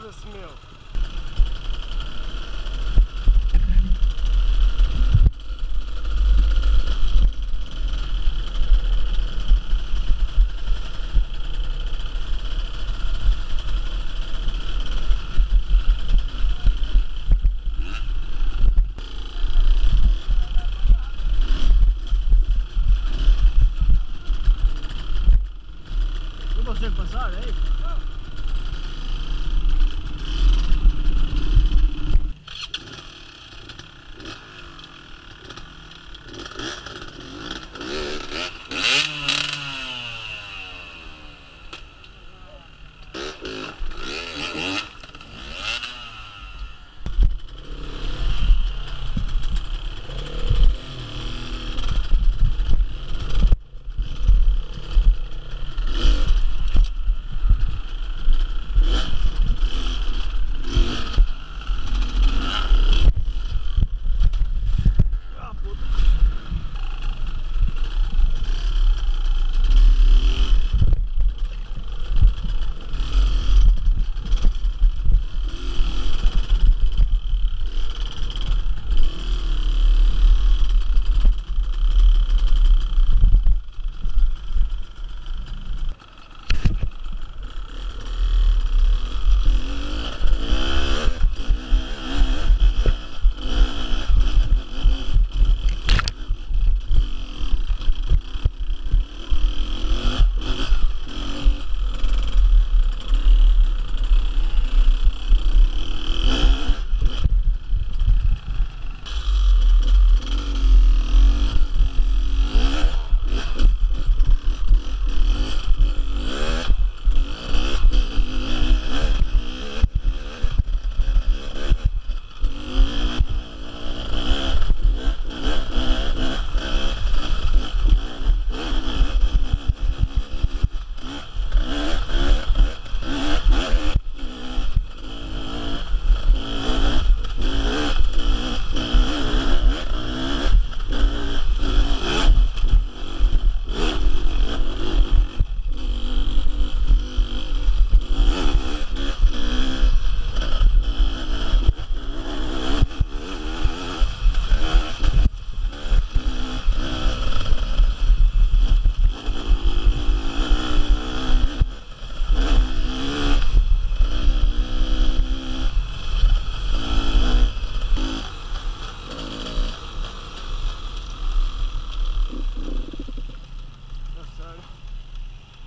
Foda-se, meu. Não consegue passar, é hein?